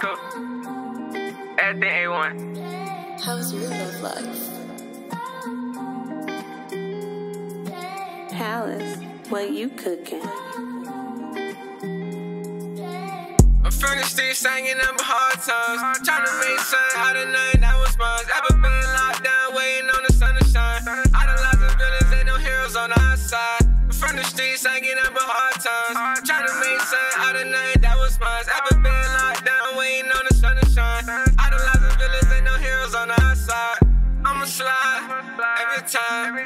going. How's your love life? Palace, what you cooking? I'm from the streets, singing number hard times. Trying to make something out of nothing that was mine. Ever been locked down, waiting on the sun to shine. I done lots of villains, ain't no heroes on our side. I'm from the streets, singing number hard times. Trying to make something out of nothing every time.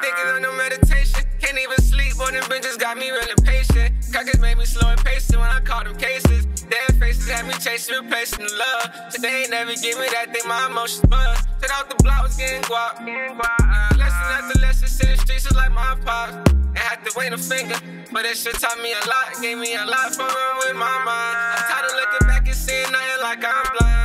Thinking on no meditation. Can't even sleep, boy, them bitches got me real impatient. Crackers made me slow and patient when I caught them cases. Dead faces had me chasing, replacing the love. Today ain't never give me that thing, my emotions buzz. Shit out the block was getting guap. Nah, lesson after lesson, city streets is like my pops. Ain't had to wait a finger, but that shit taught me a lot. Gave me a lot for with my mind. I'm tired of looking back and seeing nothing like I'm blind.